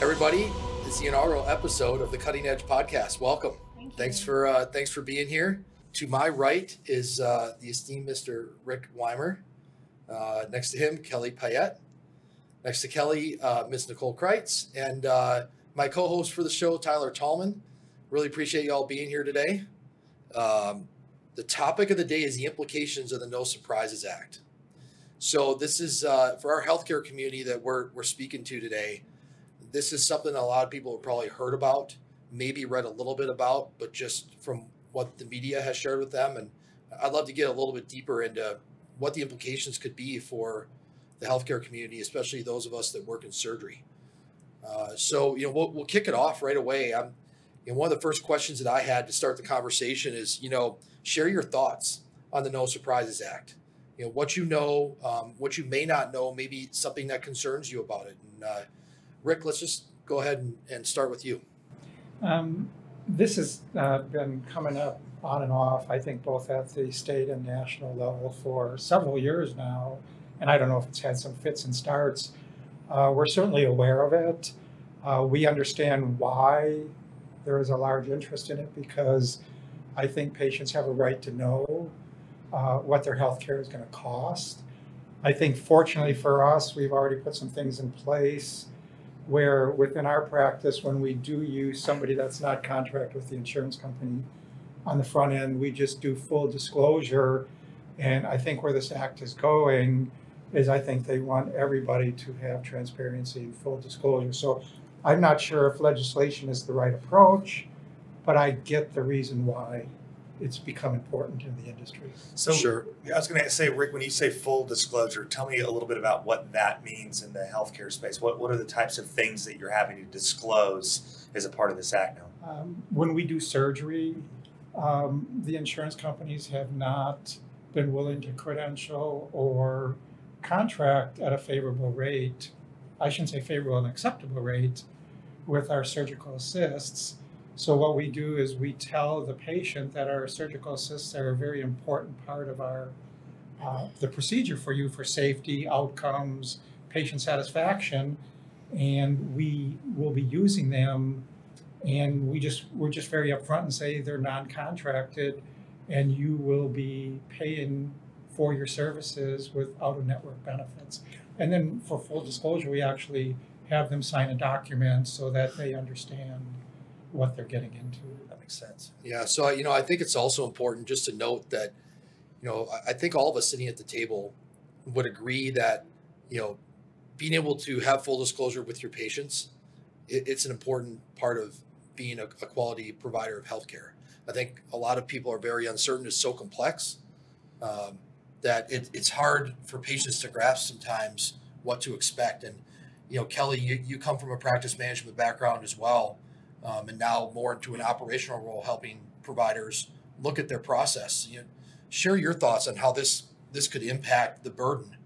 everybody. It's the inaugural episode of the Cutting Edge Podcast. Welcome. Thank. Thanks for uh, thanks for being here. To my right is uh, the esteemed Mr. Rick Weymier. Uh, next to him, Kelly Payette. Next to Kelly, uh, Miss Nicole Crites, and uh, my co-host for the show, Tyler Talman. Really appreciate y'all being here today. Um, the topic of the day is the implications of the No Surprises Act. So this is uh, for our healthcare community that we're we're speaking to today. This is something a lot of people have probably heard about, maybe read a little bit about, but just from what the media has shared with them. And I'd love to get a little bit deeper into what the implications could be for the healthcare community, especially those of us that work in surgery. Uh, so you know we'll, we'll kick it off right away. I'm, one of the first questions that I had to start the conversation is, you know, share your thoughts on the No Surprises Act you know what you know, um, what you may not know, maybe something that concerns you about it. And uh, Rick, let's just go ahead and, and start with you. Um, this has uh, been coming up on and off, I think, both at the state and national level for several years now. And I don't know if it's had some fits and starts. Uh, we're certainly aware of it. Uh, we understand why there is a large interest in it because I think patients have a right to know uh, what their health care is going to cost. I think, fortunately for us, we've already put some things in place where within our practice, when we do use somebody that's not contract with the insurance company on the front end, we just do full disclosure. And I think where this act is going is I think they want everybody to have transparency and full disclosure. So I'm not sure if legislation is the right approach, but I get the reason why it's become important in the industry. So Sure. I was going to say, Rick, when you say full disclosure, tell me a little bit about what that means in the healthcare space. What what are the types of things that you're having to disclose as a part of this act now? Um, when we do surgery, um, the insurance companies have not been willing to credential or contract at a favorable rate. I shouldn't say favorable, an acceptable rate with our surgical assists. So what we do is we tell the patient that our surgical assists are a very important part of our uh, the procedure for you for safety, outcomes, patient satisfaction, and we will be using them. And we just we're just very upfront and say they're non-contracted, and you will be paying for your services with out-of-network benefits. And then for full disclosure, we actually have them sign a document so that they understand what they're getting into. That makes sense. Yeah. So you know, I think it's also important just to note that, you know, I- think all of us sitting at the table would agree that, you know, being able to have full disclosure with your patients, it, it's an important part of being a, a quality provider of healthcare. I think a lot of people are very uncertain. It's so complex um, that it, it's hard for patients to grasp sometimes what to expect. And you know, Kelly, you, you come from a practice management background as well, um, and now more into an operational role, helping providers look at their process. You know, share your thoughts on how this this could impact the burden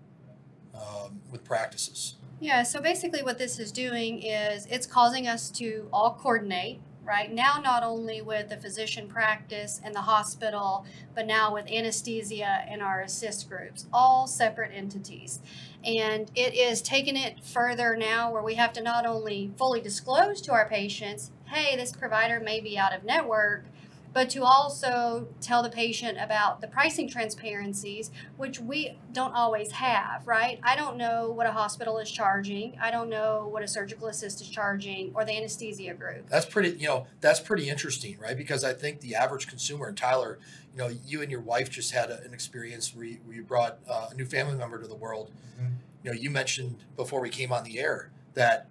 um, with practices. Yeah, so basically what this is doing is it's causing us to all coordinate, right? Now, not only with the physician practice and the hospital, but now with anesthesia and our assist groups, all separate entities. And it is taking it further now where we have to not only fully disclose to our patients, hey, this provider may be out of network, but to also tell the patient about the pricing transparencies, which we don't always have, right? I don't know what a hospital is charging. I don't know what a surgical assist is charging or the anesthesia group. That's pretty, you know, that's pretty interesting, right? Because I think the average consumer, and Tyler, you know, you and your wife just had a, an experience where you, where you brought uh, a new family member to the world. Mhm. You know, you mentioned before we came on the air that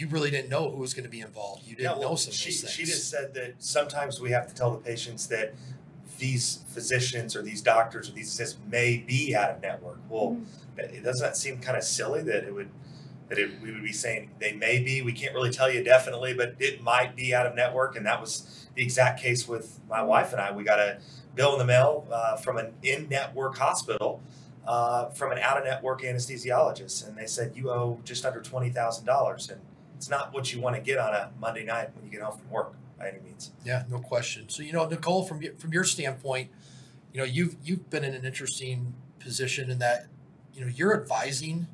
you really didn't know who was going to be involved. You didn't Yeah, well, know some of she, things. she just said that sometimes we have to tell the patients that these physicians or these doctors or these assistants may be out of network. Well, it doesn't that seem kind of silly that it would that it, we would be saying they may be. We can't really tell you definitely, but it might be out of network. And that was the exact case with my wife and I. We got a bill in the mail uh, from an in-network hospital uh, from an out-of-network anesthesiologist, and they said you owe just under twenty thousand dollars, and it's not what you want to get on a Monday night when you get home from work by any means. Yeah, no question. So you know, Nicole, from your, from your standpoint, you know, you've you've been in an interesting position in that, you know, you're advising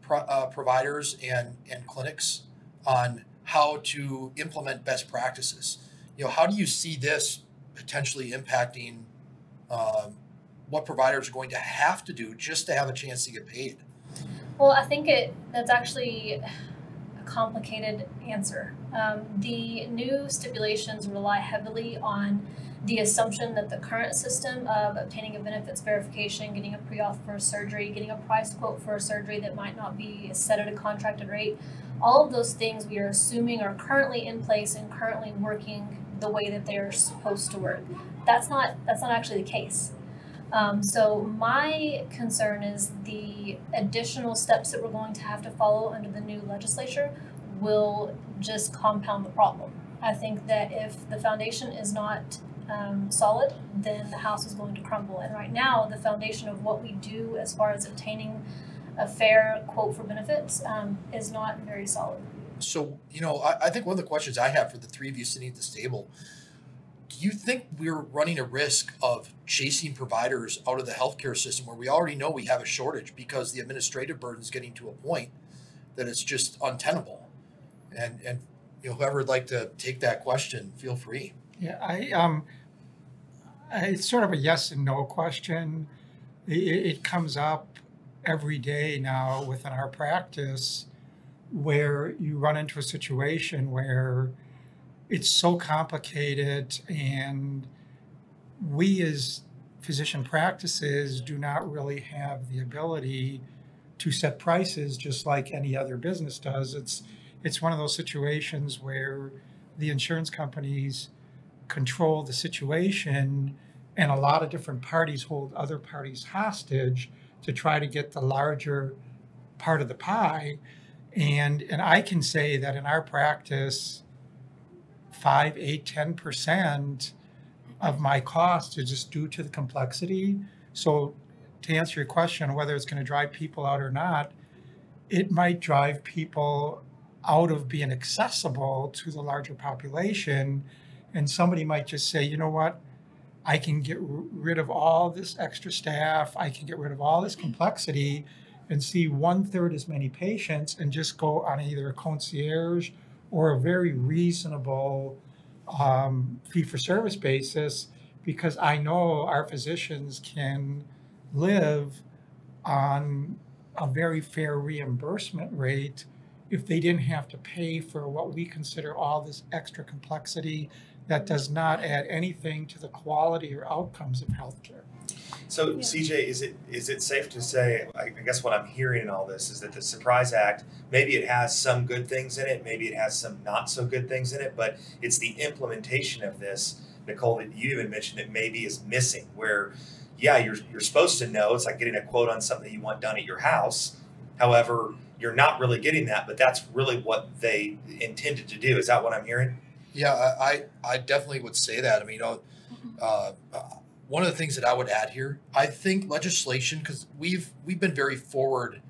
pro, uh, providers and and clinics on how to implement best practices. You know, how do you see this potentially impacting um, what providers are going to have to do just to have a chance to get paid? Well, I think it that's actually a complicated answer. Um, the new stipulations rely heavily on the assumption that the current system of obtaining a benefits verification, getting a pre-auth for a surgery, getting a price quote for a surgery that might not be set at a contracted rate, all of those things we are assuming are currently in place and currently working the way that they are supposed to work. That's not that's not actually the case. Um, so my concern is the additional steps that we're going to have to follow under the new legislature will just compound the problem. I think that if the foundation is not um, solid, then the house is going to crumble. And right now, the foundation of what we do as far as obtaining a fair quote for benefits um, is not very solid. So, you know, I, I think one of the questions I have for the three of you sitting at this table do you think we're running a risk of chasing providers out of the healthcare system where we already know we have a shortage because the administrative burden is getting to a point that it's just untenable? And and you know, whoever would like to take that question, feel free. Yeah, I um, I, it's sort of a yes and no question. It, it comes up every day now within our practice where you run into a situation where it's so complicated and we as physician practices do not really have the ability to set prices just like any other business does. It's it's one of those situations where the insurance companies control the situation and a lot of different parties hold other parties hostage to try to get the larger part of the pie. And and i can say that in our practice 5 8 10% of my cost is just due to the complexity so to answer your question whether it's going to drive people out or not it might drive people out of being accessible to the larger population. And somebody might just say, you know what? I can get rid of all this extra staff. I can get rid of all this complexity and see one third as many patients and just go on either a concierge or a very reasonable um, fee for service basis because I know our physicians can live on a very fair reimbursement rate if they didn't have to pay for what we consider all this extra complexity that does not add anything to the quality or outcomes of healthcare. So yeah. CJ, is it is it safe to say? I guess what I'm hearing in all this is that the Surprise Act maybe it has some good things in it, maybe it has some not so good things in it, but it's the implementation of this, Nicole, that you even mentioned that maybe is missing. Where, yeah, you're you're supposed to know. It's like getting a quote on something you want done at your house. However, you're not really getting that, but that's really what they intended to do. Is that what I'm hearing? Yeah, I, I definitely would say that. I mean, you know, uh, one of the things that I would add here, I think legislation, because we've we've been very forward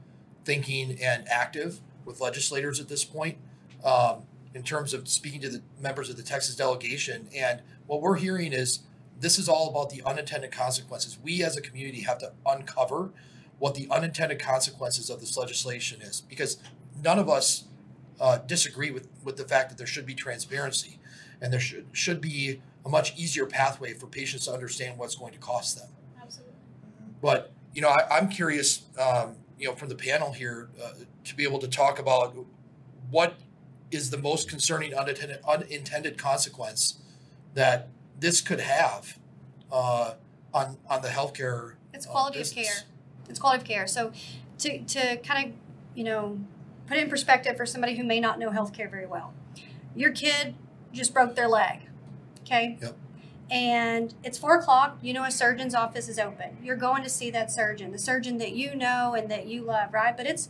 thinking and active with legislators at this point, um, in terms of speaking to the members of the Texas delegation, and what we're hearing is this is all about the unintended consequences. We as a community have to uncover what the unintended consequences of this legislation is, because none of us uh, disagree with, with the fact that there should be transparency and there should, should be a much easier pathway for patients to understand what's going to cost them. Absolutely. But, you know, I, am curious, um, you know, from the panel here uh, to be able to talk about what is the most concerning unintended, unintended consequence that this could have uh, on, on the healthcare It's quality uh, of care. It's quality of care. So to, to kind of, you know, put it in perspective for somebody who may not know healthcare very well. Your kid just broke their leg. Okay? Yep. And it's four o'clock. You know a surgeon's office is open. You're going to see that surgeon, the surgeon that you know and that you love, right? But it's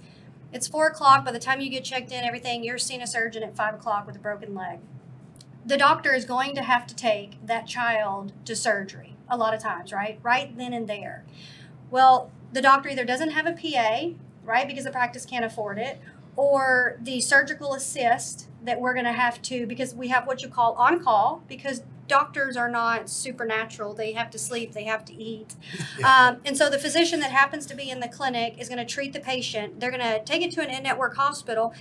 it's four o'clock. By the time you get checked in, everything, you're seeing a surgeon at five o'clock with a broken leg. The doctor is going to have to take that child to surgery a lot of times, right? Right then and there. Well, the doctor either doesn't have a PA, right, because the practice can't afford it, or the surgical assist that we're going to have to, because we have what you call on call, because doctors are not supernatural. They have to sleep, they have to eat. Yeah. Um, and so the physician that happens to be in the clinic is going to treat the patient. They're going to take it to an in network hospital.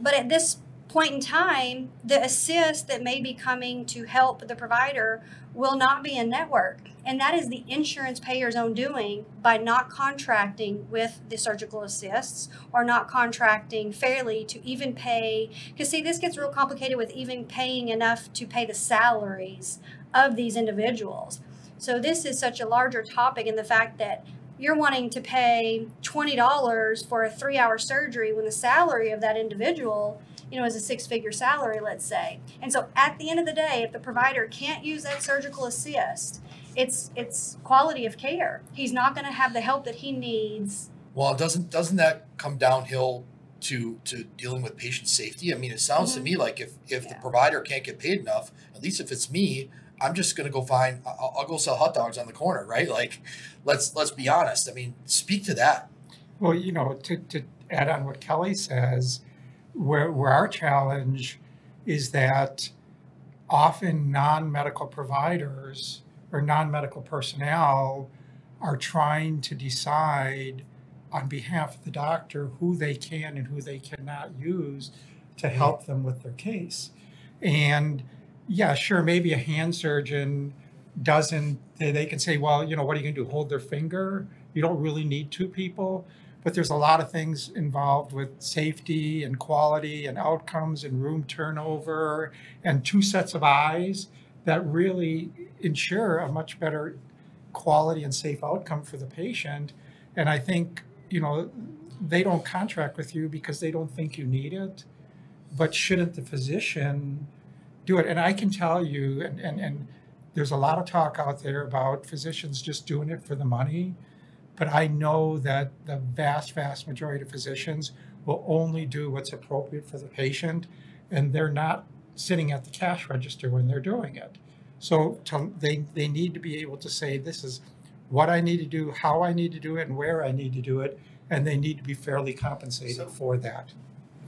But at this point in time, the assist that may be coming to help the provider will not be in network. And that is the insurance payer's own doing by not contracting with the surgical assists or not contracting fairly to even pay. Because, see, this gets real complicated with even paying enough to pay the salaries of these individuals. So, this is such a larger topic in the fact that you're wanting to pay $20 for a three hour surgery when the salary of that individual you know, is a six figure salary, let's say. And so at the end of the day, if the provider can't use that surgical assist, it's it's quality of care. He's not going to have the help that he needs. Well, doesn't doesn't that come downhill to to dealing with patient safety? I mean, it sounds Mhm. to me like if if Yeah. the provider can't get paid enough, at least if it's me, I'm just going to go find I'll, I'll go sell hot dogs on the corner, right? Like, let's let's be honest. I mean, speak to that. Well, you know, to, to add on what Kelly says, where, where our challenge is that often non medical providers or non medical personnel are trying to decide on behalf of the doctor who they can and who they cannot use to mm-hmm. help them with their case. And yeah, sure, maybe a hand surgeon doesn't, they, they can say, well, you know, what are you going to do? Hold their finger? You don't really need two people but there's a lot of things involved with safety and quality and outcomes and room turnover and two sets of eyes that really ensure a much better quality and safe outcome for the patient. And i think you know they don't contract with you because they don't think you need it but shouldn't the physician do it? And i can tell you and and, and there's a lot of talk out there about physicians just doing it for the money but I know that the vast, vast majority of physicians will only do what's appropriate for the patient, and they're not sitting at the cash register when they're doing it. So to, they, they need to be able to say, this is what I need to do, how I need to do it, and where I need to do it, and they need to be fairly compensated So- for that.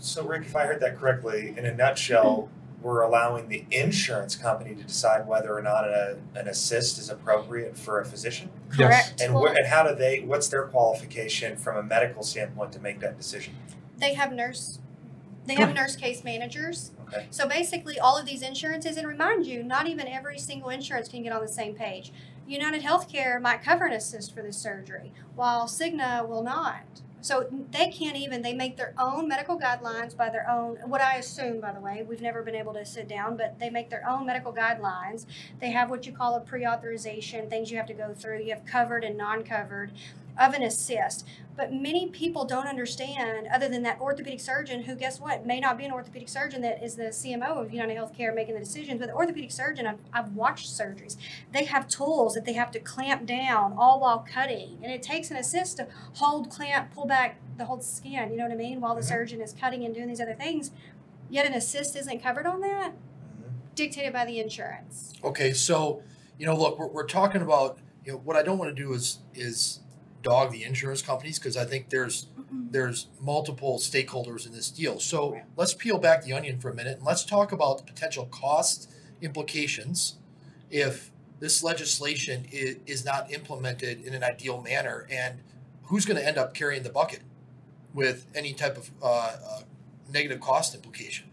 So, Rick, if I heard that correctly, in a nutshell, we're allowing the insurance company to decide whether or not a, an assist is appropriate for a physician. Yes. Correct. And, wh- and how do they? What's their qualification from a medical standpoint to make that decision? they have nurse they have nurse case managers Okay. so basically all of these insurances and remind you not even every single insurance can get on the same page. United healthcare might cover an assist for this surgery while cigna will not. So they can't even they make their own medical guidelines by their own what i assume by the way we've never been able to sit down but they make their own medical guidelines. They have what you call a pre-authorization things you have to go through you have covered and non-covered of an assist but many people don't understand, other than that orthopedic surgeon who, guess what, may not be an orthopedic surgeon that is the CMO of United Healthcare making the decisions. But the orthopedic surgeon, I've, I've watched surgeries. They have tools that they have to clamp down all while cutting. And it takes an assist to hold, clamp, pull back the whole skin, you know what I mean, while the Mhm. surgeon is cutting and doing these other things. Yet an assist isn't covered on that, dictated by the insurance. Okay, so you know, look, we're, we're talking about you know what I don't want to do is is dog the insurance companies because I think there's there's multiple stakeholders in this deal. So Right. let's peel back the onion for a minute and let's talk about the potential cost implications if this legislation is, is not implemented in an ideal manner and who's going to end up carrying the bucket with any type of uh, uh, negative cost implication.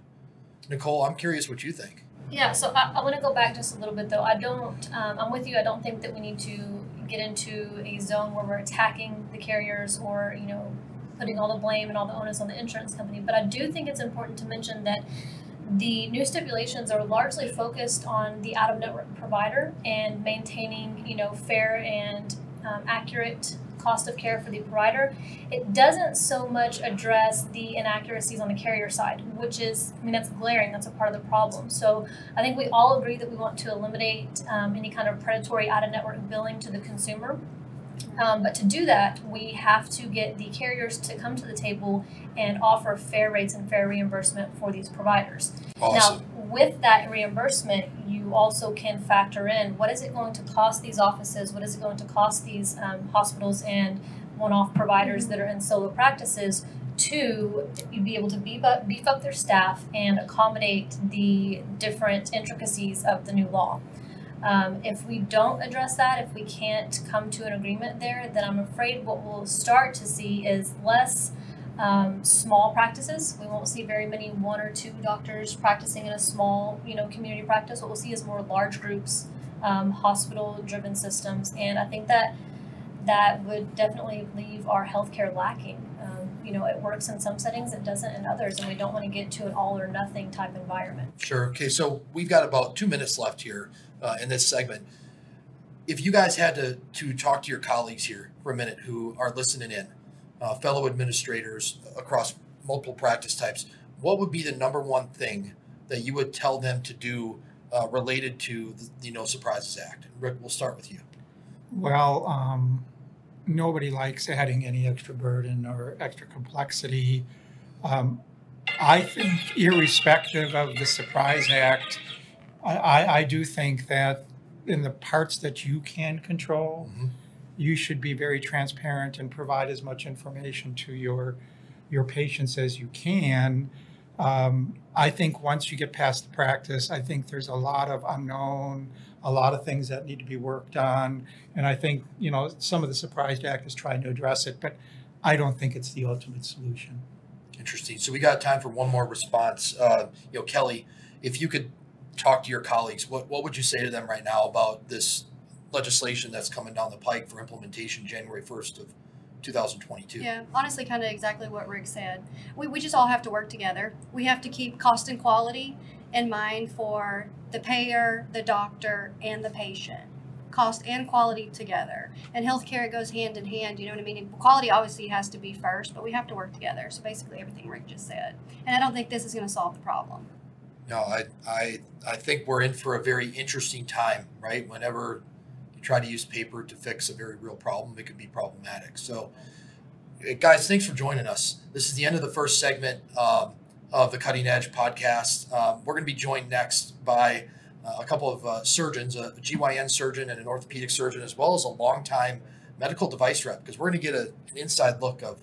Nicole, I'm curious what you think. Yeah, so I, I want to go back just a little bit though. I don't, um, I'm with you. I don't think that we need to get into a zone where we're attacking the carriers or, you know, putting all the blame and all the onus on the insurance company. But I do think it's important to mention that the new stipulations are largely focused on the out of network provider and maintaining, you know, fair and um, accurate cost of care for the provider. It doesn't so much address the inaccuracies on the carrier side, which is, I mean, that's glaring. That's a part of the problem. So I think we all agree that we want to eliminate um, any kind of predatory out of network billing to the consumer. Um, but to do that, we have to get the carriers to come to the table and offer fair rates and fair reimbursement for these providers. Awesome. Now, with that reimbursement, you also can factor in what is it going to cost these offices, what is it going to cost these um, hospitals and one-off providers that are in solo practices to be able to beef up, beef up their staff and accommodate the different intricacies of the new law. Um, if we don't address that, if we can't come to an agreement there, then I'm afraid what we'll start to see is less um, small practices. We won't see very many one or two doctors practicing in a small, you know, community practice. What we'll see is more large groups, um, hospital-driven systems, and I think that that would definitely leave our healthcare lacking. Um, you know, it works in some settings, it doesn't in others, and we don't want to get to an all or nothing type environment. Sure. Okay, so we've got about two minutes left here uh, in this segment. If you guys had to to talk to your colleagues here for a minute who are listening in, uh, fellow administrators across multiple practice types, what would be the number one thing that you would tell them to do uh, related to the, the No Surprises Act? Rick, we'll start with you. Well, um, nobody likes adding any extra burden or extra complexity. Um, I think, irrespective of the Surprise Act, I, I, I do think that in the parts that you can control, Mhm. You should be very transparent and provide as much information to your your patients as you can. Um, I think once you get past the practice, I think there's a lot of unknown, a lot of things that need to be worked on, and I think you know some of the Surprise Act is trying to address it, but I don't think it's the ultimate solution. Interesting. So we got time for one more response. Uh, you know, Kelly, if you could talk to your colleagues, what, what would you say to them right now about this legislation that's coming down the pike for implementation January 1st of 2022? Yeah, honestly, kind of exactly what Rick said. We, we just all have to work together. We have to keep cost and quality in mind for the payer, the doctor, and the patient. Cost and quality together. And healthcare goes hand in hand, you know what I mean? And quality obviously has to be first, but we have to work together. So basically, everything Rick just said. And I don't think this is going to solve the problem. No, I, I, I think we're in for a very interesting time, right? Whenever you try to use paper to fix a very real problem, it can be problematic. So, uh, guys, thanks for joining us. This is the end of the first segment um, of the Cutting Edge podcast. Um, we're going to be joined next by uh, a couple of uh, surgeons, a GYN surgeon and an orthopedic surgeon, as well as a longtime medical device rep, because we're going to get a, an inside look of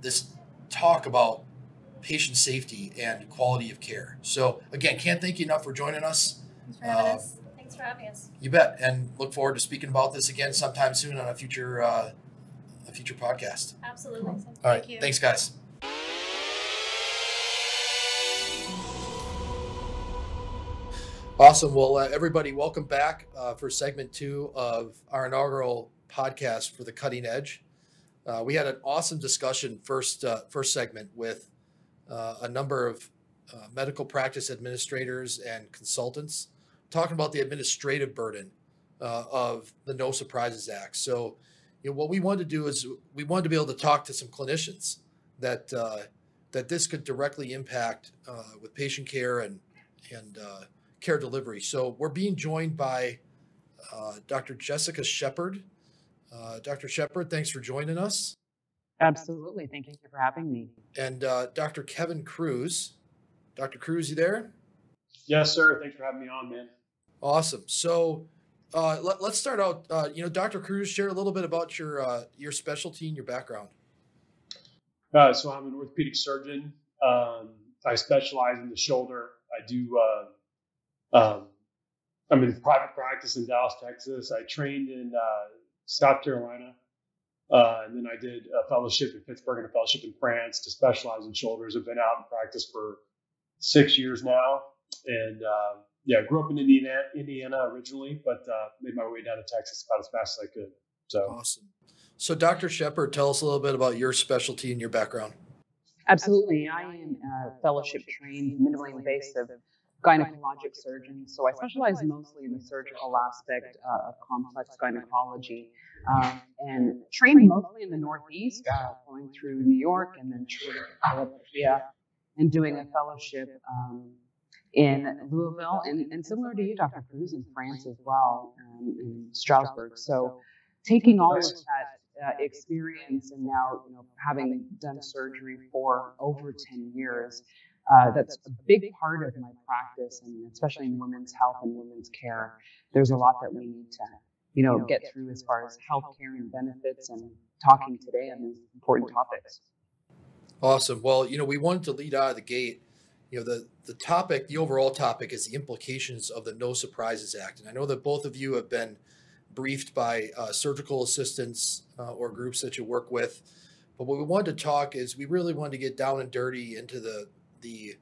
this talk about patient safety and quality of care. So, again, can't thank you enough for joining us. Thanks for having Uh, us. Thanks for having us. You bet, and look forward to speaking about this again sometime soon on a future uh, a future podcast. Absolutely. All right, Thank you. thanks, guys. Awesome. Well, uh, everybody, welcome back uh, for segment two of our inaugural podcast for the Cutting Edge. Uh, we had an awesome discussion first uh, first segment with uh, a number of uh, medical practice administrators and consultants talking about the administrative burden uh, of the No Surprises Act. So, you know, what we wanted to do is we wanted to be able to talk to some clinicians that uh, that this could directly impact uh, with patient care and and uh, care delivery. So we're being joined by uh, Dr. Jessica Shepherd. Uh, Dr. Shepherd, thanks for joining us, Absolutely. Thank you for having me. and uh, Dr. Kevin Kruse. Dr. Kruse, you there? Yes, sir. Thanks for having me on, man. Awesome. So uh, let, us start out. Uh, you know, Dr. Kruse, share a little bit about your uh, your specialty and your background. Uh, so I'm an orthopedic surgeon. Um, I specialize in the shoulder. I do. Uh, um, I'm in private practice in Dallas, Texas. I trained in uh, South Carolina, and then I did a fellowship in Pittsburgh and a fellowship in France to specialize in shoulders. I've been out in practice for six years now, and uh, yeah, grew up in Indiana, Indiana originally, but uh, made my way down to Texas about as fast as I could. So. Awesome. So, Dr. Shepherd, tell us a little bit about your specialty and your background. Absolutely. I am a fellowship trained minimally invasive gynecologic surgeon. So I specialize mostly in the surgical aspect uh, of complex gynecology um, and trained mostly in the Northeast, uh, going through New York and then through Philadelphia and doing a fellowship um, in Louisville and, and similar to you, Dr. Kruse, in France as well, um, in Strasbourg. So taking all of that uh, experience and now you know having done surgery for over 10 years uh, that's a big part of my practice and especially in women's health and women's care there's a lot that we need to you know get through as far as health care and benefits and talking today on these important topics Awesome. Well, you know, we wanted to lead out of the gate. You know, the the topic, the overall topic, is the implications of the No Surprises Act, and I know that both of you have been briefed by uh, surgical assistants uh, or groups that you work with, But what we wanted to talk is we really wanted to get down and dirty into the the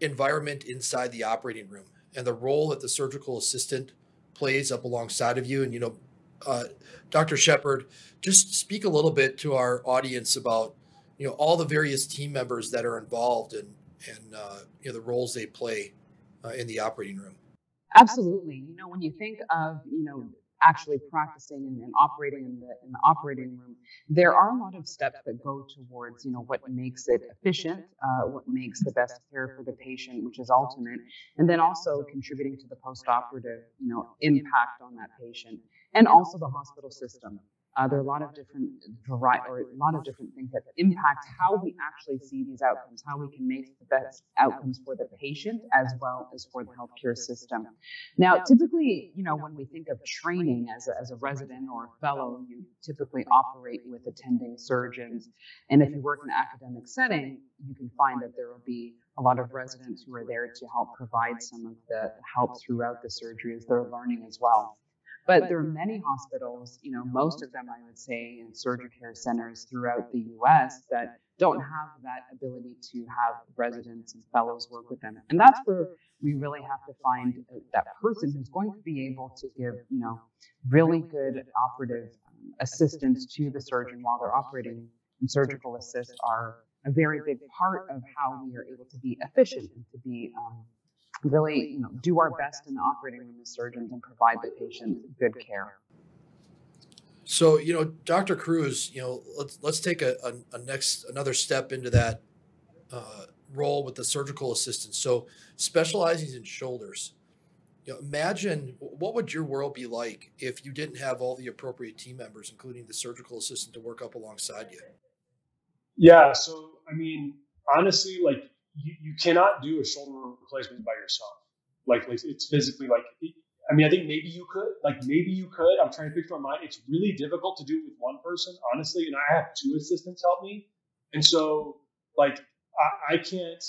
environment inside the operating room and the role that the surgical assistant plays up alongside of you. And you know, uh, Dr. Shepherd, just speak a little bit to our audience about you know all the various team members that are involved and and uh, you know the roles they play uh, in the operating room. Absolutely. You know, when you think of you know actually practicing and, and, operating in the in the operating room, there are a lot of steps that go towards you know what makes it efficient, uh, what makes the best care for the patient, which is ultimate, and then also contributing to the post-operative you know impact on that patient, and also the hospital system. Uh, there are a lot of different or a lot of different things that impact how we actually see these outcomes, how we can make the best outcomes for the patient as well as for the healthcare system. Now, typically, you know, when we think of training as a, as a resident or a fellow, you typically operate with attending surgeons. And if you work in an academic setting, you can find that there will be a lot of residents who are there to help provide some of the help throughout the surgery as they're learning as well. But there are many hospitals, you know, most of them, I would say, in surgery care centers throughout the US that don't have that ability to have residents and fellows work with them. And that's where we really have to find that person who's going to be able to give, you know, really good operative um, assistance to the surgeon while they're operating. And surgical assists are a very big part of how we are able to be efficient and to be um, really you know, do our best in the operating room as surgeons and provide the patient good care. So, you know, Dr. Kruse, you know, let's let's take a, a, a next another step into that uh, role with the surgical assistant. So, specializing in shoulders. You know, imagine what would your world be like if you didn't have all the appropriate team members, including the surgical assistant, to work up alongside you. Yeah. So, I mean, honestly, like you, you cannot do a shoulder replacement by yourself. Like, like it's physically like, I mean, I think maybe you could, like maybe you could. I'm trying to picture my mind. It's really difficult to do it with one person, honestly. And I have two assistants help me, and so like I, I can't.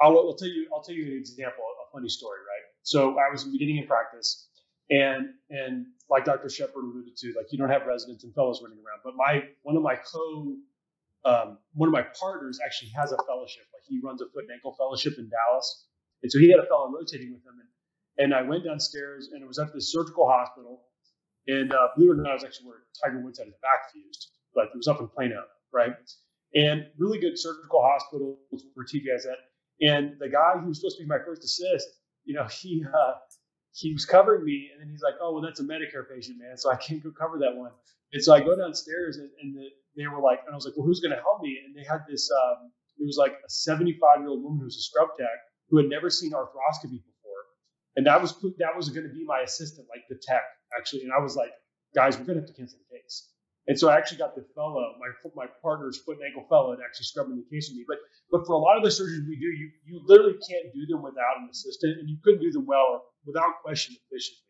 I'll, I'll tell you. I'll tell you an example, a funny story, right? So I was beginning in practice, and and like Dr. Shepherd alluded to, like you don't have residents and fellows running around, but my one of my co um, one of my partners actually has a fellowship. Like he runs a foot and ankle fellowship in Dallas, and so he had a fellow rotating with him. And, and I went downstairs, and it was at this surgical hospital. And uh, believe it or not, I was actually where Tiger Woods had his back fused, but it was up in Plano, right? And really good surgical hospital for TBIs at. And the guy who was supposed to be my first assist, you know, he uh, he was covering me, and then he's like, "Oh, well, that's a Medicare patient, man, so I can't go cover that one." And so I go downstairs, and, and the, they were like, and I was like, well, who's going to help me? And they had this, um, it was like a 75 year old woman who was a scrub tech who had never seen arthroscopy before. And that was, that was going to be my assistant, like the tech actually. And I was like, guys, we're going to have to cancel the case. And so I actually got the fellow, my my partner's foot and ankle fellow, to actually scrubbing the case with me. But but for a lot of the surgeries we do, you you literally can't do them without an assistant, and you couldn't do them well without question efficiently.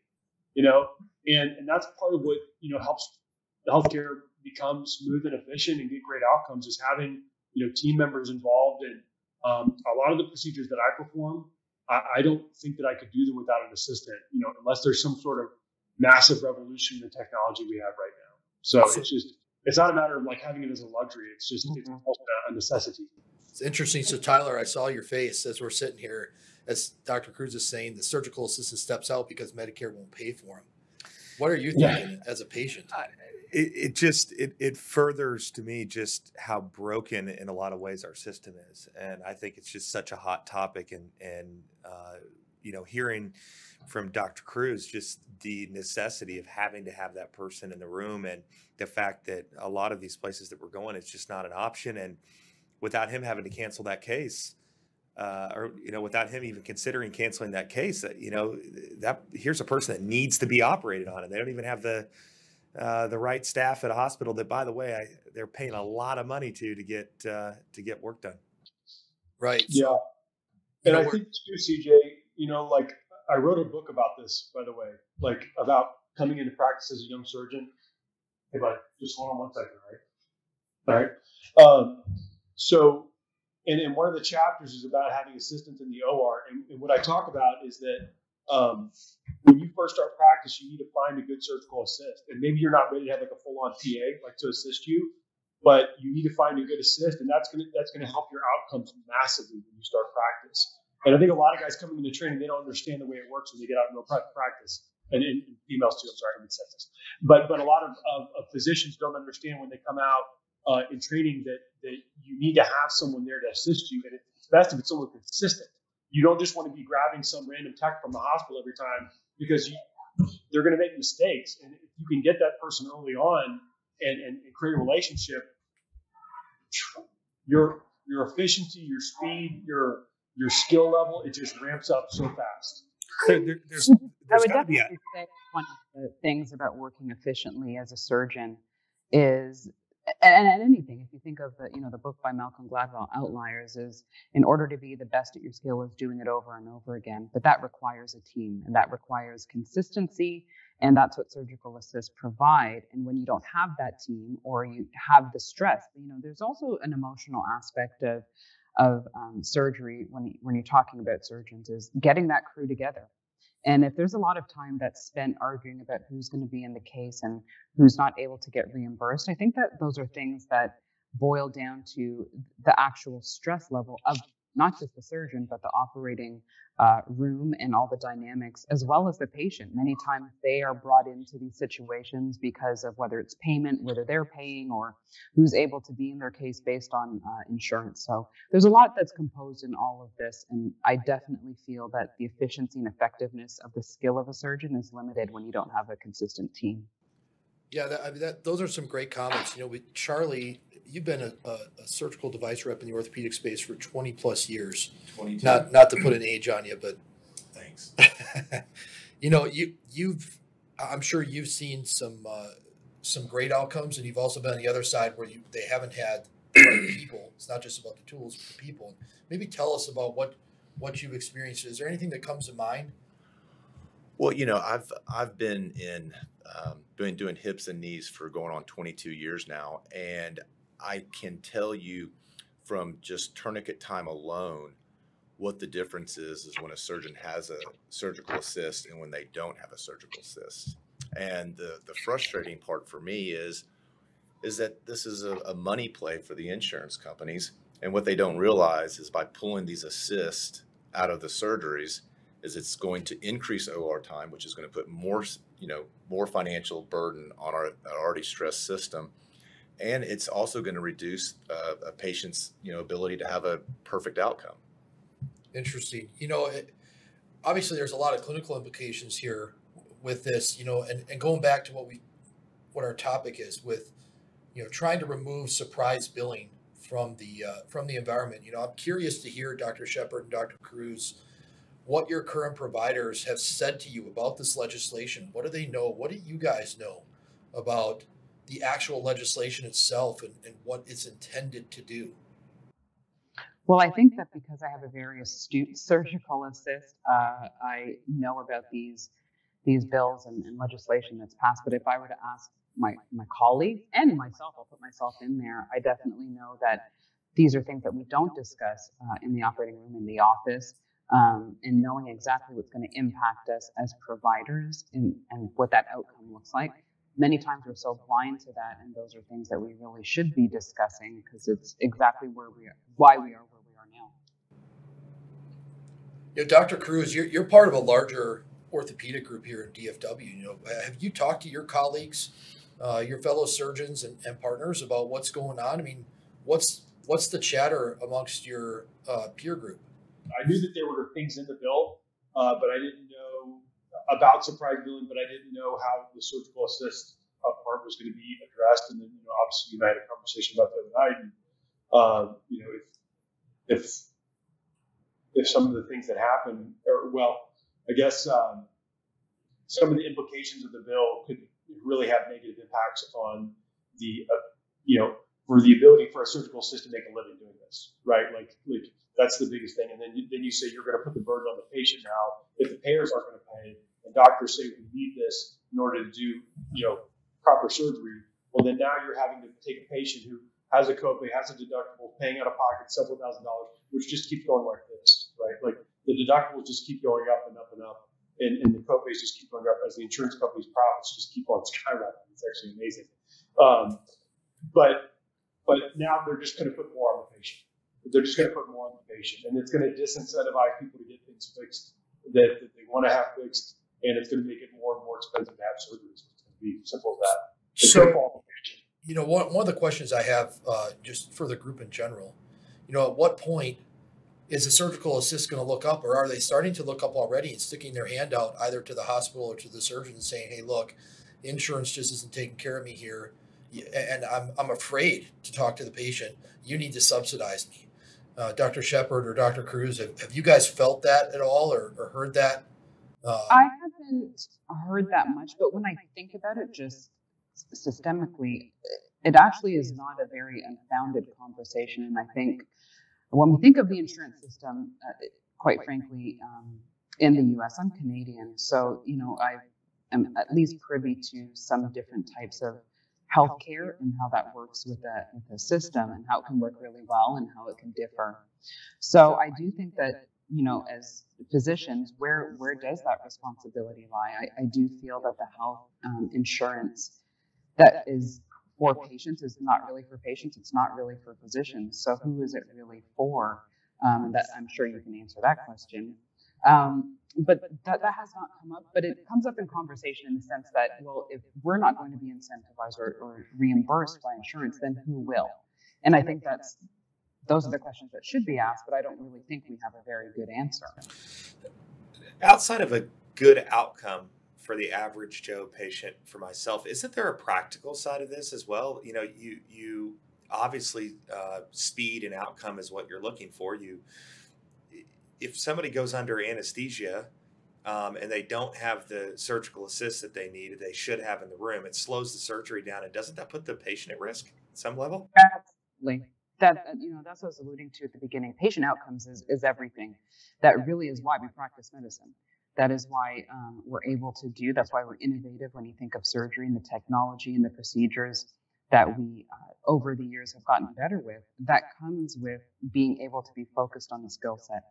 You know, and and that's part of what you know helps the healthcare become smooth and efficient and get great outcomes is having you know team members involved and um, a lot of the procedures that I perform, I, I, don't think that I could do them without an assistant. You know, unless there's some sort of massive revolution in the technology we have right now. So it's just it's not a matter of like having it as a luxury. It's just it's mm-hmm. a necessity. It's interesting. So Tyler, I saw your face as we're sitting here, as Dr. Kruse is saying, the surgical assistant steps out because Medicare won't pay for him. What are you thinking yeah. as a patient? it, it just it, it furthers to me just how broken in a lot of ways our system is and i think it's just such a hot topic and and uh, you know hearing from dr Kruse just the necessity of having to have that person in the room and the fact that a lot of these places that we're going it's just not an option and without him having to cancel that case uh, or you know without him even considering canceling that case that you know that here's a person that needs to be operated on and they don't even have the uh, the right staff at a hospital that, by the way, I, they're paying a lot of money to to get uh, to get work done. Right. Yeah. And I think too, CJ, you know, like I wrote a book about this, by the way, like about coming into practice as a young surgeon. Hey, bud, just hold on one second, all right? All right. Um, so, and, and one of the chapters is about having assistants in the OR. And, and what I talk about is that um, when you first start practice, you need to find a good surgical assist. And maybe you're not ready to have like a full on PA, like to assist you. but you need to find a good assist, and that's gonna that's gonna help your outcomes massively when you start practice. And I think a lot of guys coming into training, they don't understand the way it works when they get out in real practice. And, and females too. I'm sorry, I didn't. But but a lot of, of, of physicians don't understand when they come out uh, in training that that you need to have someone there to assist you, and it's best if it's someone consistent. You don't just want to be grabbing some random tech from the hospital every time because you, they're going to make mistakes. And if you can get that person early on and, and, and create a relationship, your your efficiency, your speed, your your skill level, it just ramps up so fast. So there, there's, I would got to be definitely a, say one of the things about working efficiently as a surgeon is, and, and anything, if you think of the, you know, the book by Malcolm Gladwell, Outliers, is in order to be the best at your skill is doing it over and over again. But that requires a team and that requires consistency. And that's what surgical assists provide. And when you don't have that team or you have the stress, you know, there's also an emotional aspect of of um, surgery when when you're talking about surgeons is getting that crew together. And if there's a lot of time that's spent arguing about who's going to be in the case and who's not able to get reimbursed, I think that those are things that boil down to the actual stress level of not just the surgeon, but the operating uh, room and all the dynamics, as well as the patient. Many times they are brought into these situations because of whether it's payment, whether they're paying, or who's able to be in their case based on uh, insurance. So there's a lot that's composed in all of this. And I definitely feel that the efficiency and effectiveness of the skill of a surgeon is limited when you don't have a consistent team. Yeah, that, I mean, that, those are some great comments. You know, with Charlie, you've been a, a, a surgical device rep in the orthopedic space for 20 plus years. 22. Not not to put an age on you, but Thanks. you know, you you've I'm sure you've seen some uh, some great outcomes, and you've also been on the other side where you they haven't had the right people. It's not just about the tools, but the people. Maybe tell us about what what you've experienced. Is there anything that comes to mind? Well, you know, I've I've been in um, been doing hips and knees for going on 22 years now, and I can tell you from just tourniquet time alone what the difference is is when a surgeon has a surgical assist and when they don't have a surgical assist. And the the frustrating part for me is is that this is a, a money play for the insurance companies, and what they don't realize is by pulling these assists out of the surgeries is it's going to increase OR time, which is going to put more, you know, more financial burden on our, our already stressed system, and it's also going to reduce uh, a patient's, you know, ability to have a perfect outcome. Interesting. You know, it, obviously there's a lot of clinical implications here with this. You know, and, and going back to what we what our topic is with, you know, trying to remove surprise billing from the uh, from the environment. You know, I'm curious to hear Dr. Shepherd and Dr. Kruse what your current providers have said to you about this legislation. What do they know? What do you guys know about the actual legislation itself and, and what it's intended to do? Well, I think that because I have a very astute surgical assist, uh, I know about these these bills and, and, legislation that's passed. But if I were to ask my my colleagues and myself, I'll put myself in there. I definitely know that these are things that we don't discuss uh, in the operating room in the office um, and knowing exactly what's going to impact us as providers and, and what that outcome looks like. Many times we're so blind to that, and those are things that we really should be discussing because it's exactly where we are, why we are where we are now. You know, Dr. Kruse, you're, you're part of a larger orthopedic group here in DFW. You know, have you talked to your colleagues, uh, your fellow surgeons and, and partners about what's going on? I mean, what's what's the chatter amongst your uh, peer group? I knew that there were things in the bill, uh, but I didn't know about surprise billing, but I didn't know how the surgical assist uh, part was going to be addressed. And then, you know, obviously, you and I had a conversation about the other. And, uh, you know, if, if, if some of the things that happen, or well, I guess um, some of the implications of the bill could really have negative impacts on the, uh, you know, for the ability for a surgical assist to make a living doing this, right? Like, like that's the biggest thing. And then you, then you say you're going to put the burden on the patient now. If the payers aren't going to pay, and doctors say we need this in order to do you know proper surgery, well then now you're having to take a patient who has a copay, has a deductible, paying out of pocket several thousand dollars, which just keeps going like this, right? Like the deductibles just keep going up and up and up, and, and the copays just keep going up as the insurance company's profits just keep on skyrocketing. It's actually amazing. Um, but but now they're just going to put more on the patient. They're just going to put more on the patient, and it's going to disincentivize people to get things fixed that, that they want to have fixed, and it's going to make it more and more expensive to have surgeries. It's going to be simple as that. It's So- gonna fall on the patient. You know, one, one of the questions I have, uh, just for the group in general, you know, at what point is a surgical assist going to look up, or are they starting to look up already and sticking their hand out either to the hospital or to the surgeon and saying, "Hey, look, insurance just isn't taking care of me here, and I'm I'm afraid to talk to the patient. You need to subsidize me." Uh, Dr. Shepherd or Dr. Kruse, have, have you guys felt that at all, or, or heard that? Uh, I haven't heard that much, but when I think about it, just systemically, it actually is not a very unfounded conversation. And I think when we think of the insurance system, uh, quite frankly, um, in the U.S., I'm Canadian, so you know I am at least privy to some different types of healthcare and how that works with the with the system and how it can work really well and how it can differ. So I do think that you know, as physicians, where where does that responsibility lie? I, I do feel that the health um, insurance that is for patients is not really for patients. It's not really for physicians. So who is it really for? Um, that I'm sure you can answer that question. Um, but that, that has not come up. But it comes up in conversation in the sense that, well, if we're not going to be incentivized or, or reimbursed by insurance, then who will? And I think that's those are the questions that should be asked, but I don't really think we have a very good answer. outside of a good outcome for the average Joe patient, for myself, isn't there a practical side of this as well? You know, you you obviously uh, speed and outcome is what you're looking for. You, if somebody goes under anesthesia um, and they don't have the surgical assist that they need, they should have in the room, it slows the surgery down, and doesn't that put the patient at risk at some level? Absolutely. That you know, that's what I was alluding to at the beginning. Patient outcomes is, is everything. That really is why we practice medicine. That is why um, we're able to do. That's why we're innovative when you think of surgery and the technology and the procedures that we uh, over the years have gotten better with. That comes with being able to be focused on the skill set.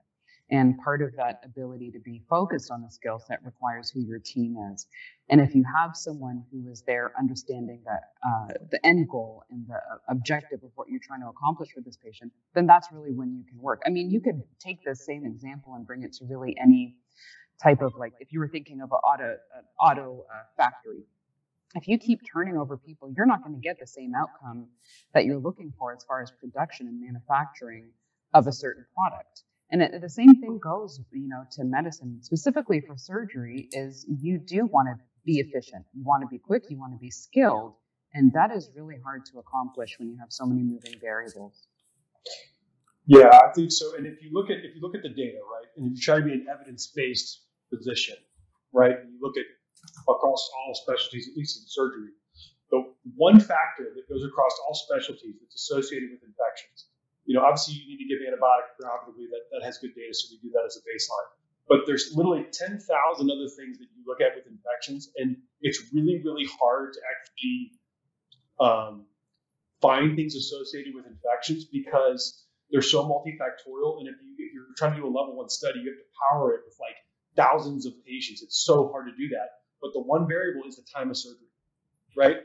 And part of that ability to be focused on the skill set requires who your team is. And if you have someone who is there understanding that uh, the end goal and the objective of what you're trying to accomplish for this patient, then that's really when you can work. I mean, you could take the same example and bring it to really any type of like, if you were thinking of an auto, an auto uh, factory, if you keep turning over people, you're not going to get the same outcome that you're looking for as far as production and manufacturing of a certain product. And it, the same thing goes, you know, to medicine, specifically for surgery, is you do want to be efficient. You want to be quick. You want to be skilled. And that is really hard to accomplish when you have so many moving variables. Yeah, I think so. And if you look at if you look at the data, right, and you try to be an evidence-based physician, right, and you look at across all specialties, at least in surgery, the one factor that goes across all specialties that's associated with infections. You know, obviously you need to give antibiotic preoperatively. That that has good data, so we do that as a baseline. But there's literally 10,000 other things that you look at with infections, and it's really, really hard to actually um, find things associated with infections because they're so multifactorial. And if, you, if you're trying to do a level one study, you have to power it with like thousands of patients. It's so hard to do that. But the one variable is the time of surgery, right?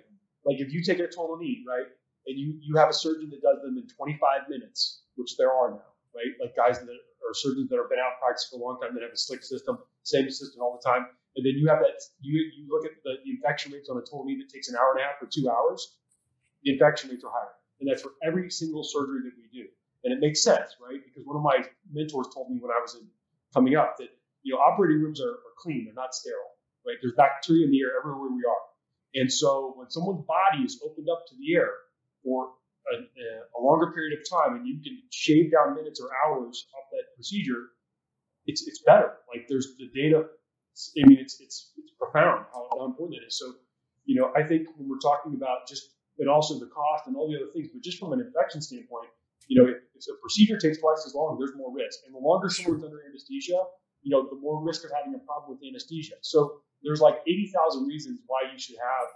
Like if you take a total knee, right, and you you have a surgeon that does them in 25 minutes, which there are now, right? Like guys that are surgeons that have been out practice for a long time that have a slick system, same system all the time. And then you have that you you look at the, the infection rates on a total knee that takes an hour and a half or two hours, the infection rates are higher. And that's for every single surgery that we do. And it makes sense, right? Because one of my mentors told me when I was in, coming up that you know operating rooms are, are clean, they're not sterile, right? There's bacteria in the air everywhere we are. And so when someone's body is opened up to the air for a, a longer period of time and you can shave down minutes or hours off that procedure, it's it's better. Like there's the data. I mean, it's it's it's profound how, how important it is. So, you know, I think when we're talking about just and also the cost and all the other things, but just from an infection standpoint, you know, if, if a procedure takes twice as long, there's more risk. And the longer someone's under anesthesia, you know, the more risk of having a problem with anesthesia. So there's like 80,000 reasons why you should have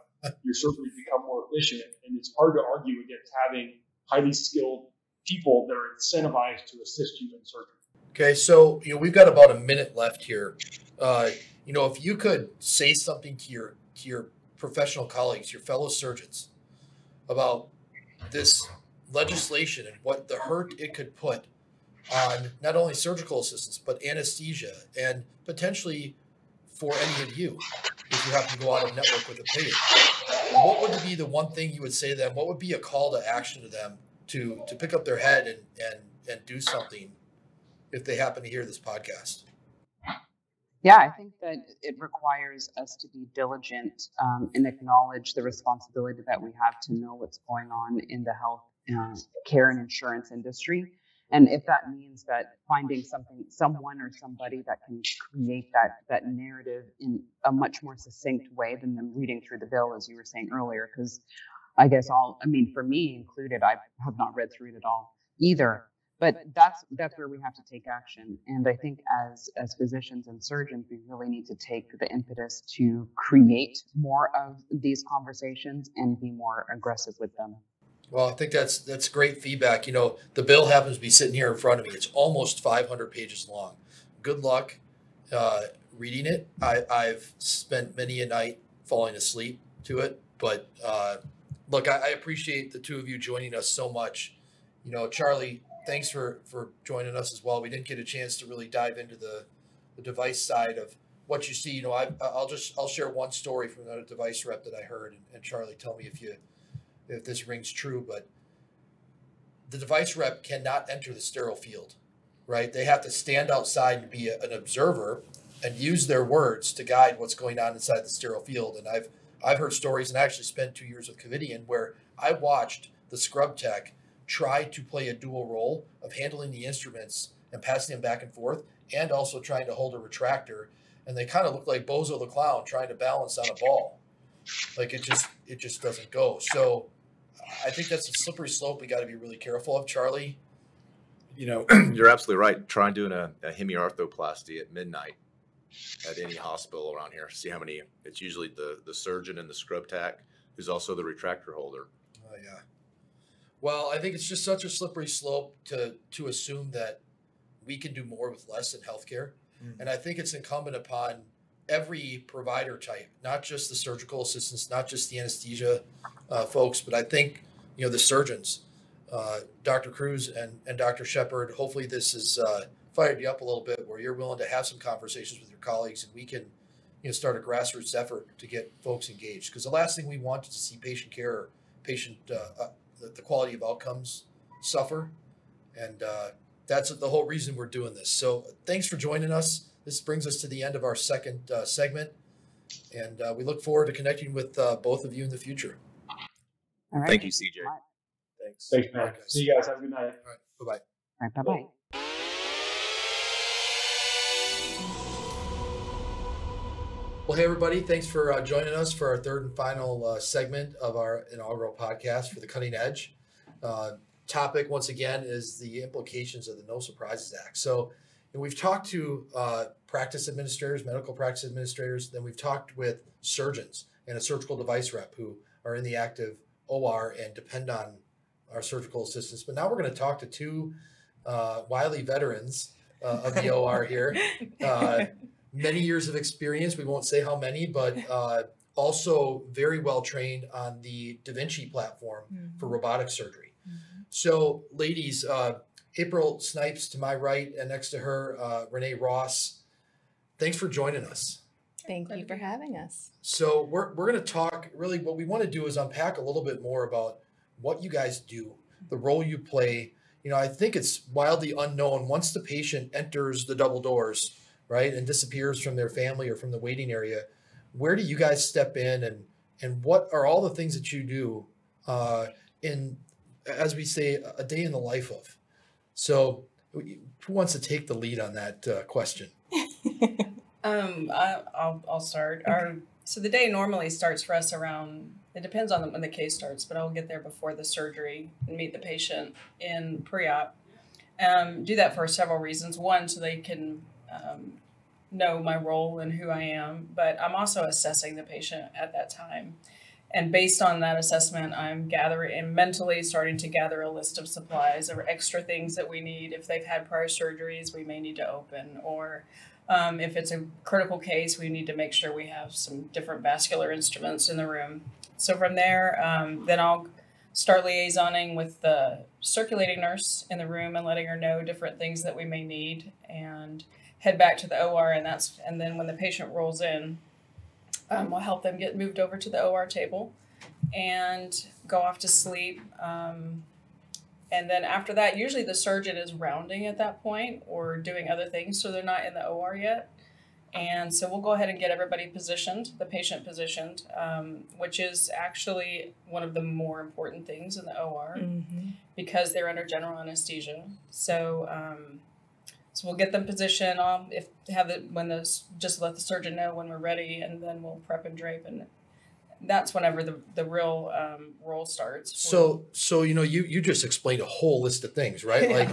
your surgery become more efficient. And it's hard to argue against having highly skilled people that are incentivized to assist you in surgery. Okay, so you know we've got about a minute left here. Uh, you know, if you could say something to your to your professional colleagues, your fellow surgeons, about this legislation and what the hurt it could put on not only surgical assistants but anesthesia and potentially for any of you if you happen to go out of network with a patient. What would be the one thing you would say to them? What would be a call to action to them to to pick up their head and and and do something if they happen to hear this podcast? Yeah, I think that it requires us to be diligent um, and acknowledge the responsibility that we have to know what's going on in the health uh, care and insurance industry. And if that means that finding something, someone or somebody that can create that that narrative in a much more succinct way than them reading through the bill, as you were saying earlier, because I guess all, I mean, for me included, I have not read through it at all either. But that's that's where we have to take action. And i think as as physicians and surgeons we really need to take the impetus to create more of these conversations and be more aggressive with them well i think that's that's great feedback. You know the bill happens to be sitting here in front of me. It's almost 500 pages long. Good luck uh, reading it. I, i've spent many a night falling asleep to it but uh, look I, I appreciate the two of you joining us so much. You know charlie thanks for for joining us as well. We didn't get a chance to really dive into the the device side of what you see. You know, I I'll just I'll share one story from a device rep that I heard, and, and Charlie, tell me if you if this rings true. But the device rep cannot enter the sterile field, right? They have to stand outside and be a, an observer and use their words to guide what's going on inside the sterile field. And I've I've heard stories, and I actually spent two years with Covidien where I watched the scrub tech try to play a dual role of handling the instruments and passing them back and forth, and also trying to hold a retractor. And they kind of look like Bozo the clown trying to balance on a ball. Like it just it just doesn't go. So I think that's a slippery slope we got to be really careful of, Charlie. You know, you're absolutely right. Try doing a, a hemiarthroplasty at midnight at any hospital around here. See how many. It's usually the the surgeon and the scrub tech, who's also the retractor holder. Oh yeah. Well, I think it's just such a slippery slope to to assume that we can do more with less in healthcare, mm. and I think it's incumbent upon every provider type, not just the surgical assistants, not just the anesthesia uh, folks, but I think you know the surgeons, uh, Dr. Kruse and and Dr. Shepherd. Hopefully, this has uh, fired you up a little bit, where you're willing to have some conversations with your colleagues, and we can you know start a grassroots effort to get folks engaged. Because the last thing we want is to see patient care, patient uh, uh, the, the quality of outcomes suffer. And uh, that's the whole reason we're doing this. So thanks for joining us. This brings us to the end of our second segment. And we look forward to connecting with both of you in the future. All right. Thank you, CJ. Thanks. Thanks, man. Right, See you guys. Have a good night. All right. Bye-bye. All right. Bye-bye. Well, hey, everybody. Thanks for uh, joining us for our third and final uh, segment of our inaugural podcast for the Cutting Edge. Uh, topic, once again, is the implications of the No Surprises Act. So, we've talked to uh, practice administrators, medical practice administrators, then we've talked with surgeons and a surgical device rep who are in the active OR and depend on our surgical assistants. But now we're going to talk to two uh, wily veterans uh, of the OR here many years of experience. We won't say how many, but uh, also very well trained on the Da Vinci platform mm-hmm. for robotic surgery. Mm-hmm. So, ladies, uh, April Snipes to my right, and next to her, uh, Renae Ross. Thanks for joining us. Thank you for having us. So, we're, we're going to talk really what we want to do is unpack a little bit more about what you guys do, the role you play. You know, I think it's wildly unknown once the patient enters the double doors right, and disappears from their family or from the waiting area, where do you guys step in and and what are all the things that you do uh, in, as we say, a day in the life of? So, who wants to take the lead on that uh, question? um, I, will I'll start. Our so the day normally starts for us around. It depends on when the case starts, but I'll get there before the surgery and meet the patient in pre-op. Um, do that for several reasons. One, so they can um, know my role and who I am, but I'm also assessing the patient at that time. And based on that assessment, I'm gathering and mentally starting to gather a list of supplies or extra things that we need. If they've had prior surgeries, we may need to open, or um, if it's a critical case, we need to make sure we have some different vascular instruments in the room. So from there, um, then I'll start liaisoning with the circulating nurse in the room and letting her know different things that we may need and head back to the OR and that's and then when the patient rolls in um, we'll help them get moved over to the OR table and go off to sleep um, and then after that usually the surgeon is rounding at that point or doing other things so they're not in the OR yet and so we'll go ahead and get everybody positioned, the patient positioned, um, which is actually one of the more important things in the OR Mm-hmm. because they're under general anesthesia. So, um, so we'll get them positioned. Um, if have the when the just let the surgeon know when we're ready, and then we'll prep and drape, and that's whenever the the real um, roll starts. So, so you know, you you just explained a whole list of things, right? Like,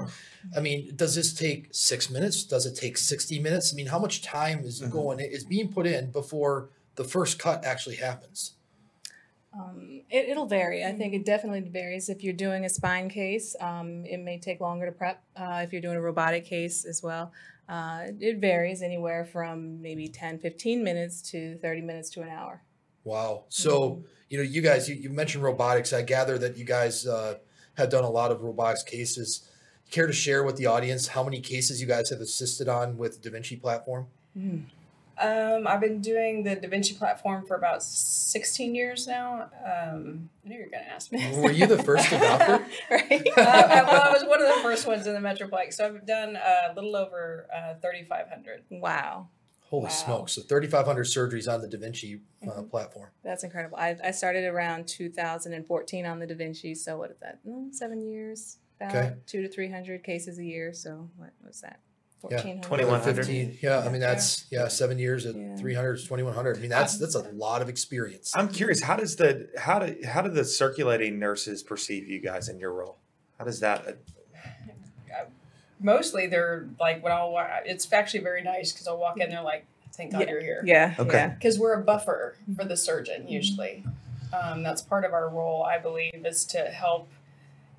I mean, does this take six minutes? Does it take sixty minutes? I mean, how much time is Mhm. going is being put in before the first cut actually happens? Um, it, it'll vary. I think it definitely varies. If you're doing a spine case, um, it may take longer to prep. Uh, if you're doing a robotic case as well, uh, it varies anywhere from maybe 10, 15 minutes to 30 minutes to an hour. Wow. So, you know, you guys, you, you mentioned robotics. I gather that you guys uh, have done a lot of robotics cases. Care to share with the audience how many cases you guys have assisted on with Da Vinci platform? Um, I've been doing the Da Vinci platform for about sixteen years now. Um, I knew you were going to ask me. Were you the first adopter? right? uh, I- well, I was one of the first ones in the Metroplex, so I've done a little over uh, 3,500. wow. Holy Wow. smokes. So 3,500 surgeries on the Da Vinci uh, Mhm. platform. That's incredible. I, I started around 2014 on the Da Vinci. So what is that? Mm, seven years. About Okay. two to 300 cases a year. So what was that? Yeah, 2100. 15. Yeah, I mean, that's, yeah, seven years at Yeah. 300 is 2,100. I mean, that's, that's a lot of experience. I'm curious, how does the how do how do the circulating nurses perceive you guys in your role? How does that? Mostly they're like, when I'll, wa- it's actually very nice because I'll walk in, they're like, thank God you're here. Yeah. Okay. Yeah. because we're a buffer for the surgeon usually. Um, that's part of our role, I believe, is to help